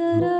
Sundara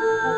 Oh.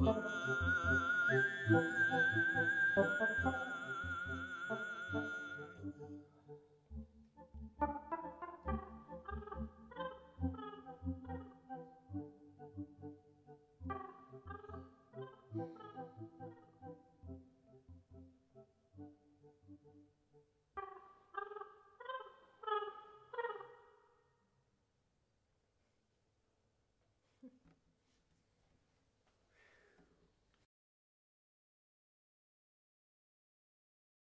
Thank you.